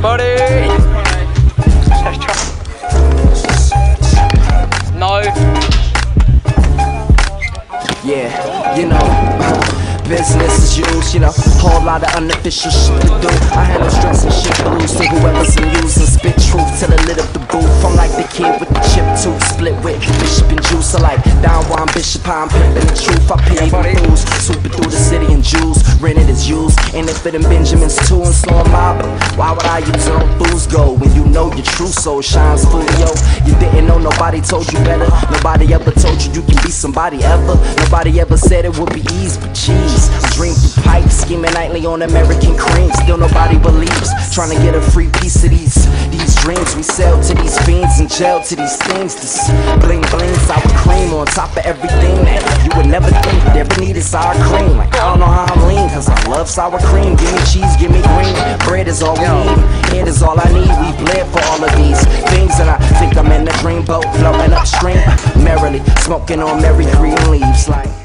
Buddy. No. Yeah, you know. Business is used, you know, whole lot of unofficial shit to do. I handle stress and shit blues, single whoever's in use and spit truth till it lit up the booth. I'm like the kid with the chip tooth, split with Bishop and Juice. I like down where I'm Bishop, I'm pimping the truth. I pay my dues, swooping through the city in jewels, rented is used. And it fit in Benjamins too and slowing my up, why would I on fools go when you know your true soul shines fully, yo? You didn't know nobody told you better. Nobody ever told you you can be somebody ever. Nobody ever said it would be easy, but cheese. Dream through pipes, scheming nightly on American cream. Still nobody believes. Trying to get a free piece of these these dreams we sell to these fiends and jail to these things. This bling bling sour cream on top of everything that you would never think they ever needed sour cream. Like I don't know how I'm lean, cause I love sour cream. Give me cheese, give me green. Bread is all we need. Is all I need. We bled for all of these things, and I think I'm in a dream boat floating upstream, merrily smoking on merry green leaves. Like.